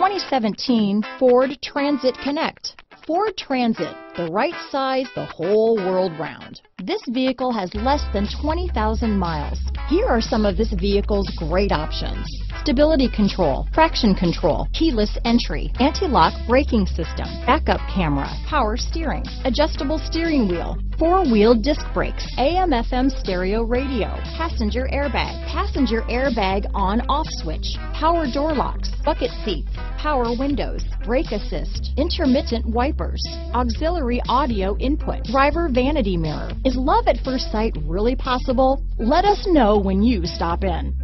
2017 Ford Transit Connect. Ford Transit, the right size the whole world round. This vehicle has less than 20,000 miles. Here are some of this vehicle's great options. Stability control, traction control, keyless entry, anti-lock braking system, backup camera, power steering, adjustable steering wheel, four-wheel disc brakes, AM FM stereo radio, passenger airbag, passenger airbag on off switch, power door locks, bucket seats, power windows, brake assist, intermittent wipers, auxiliary audio input, driver vanity mirror. Is love at first sight really possible? Let us know when you stop in.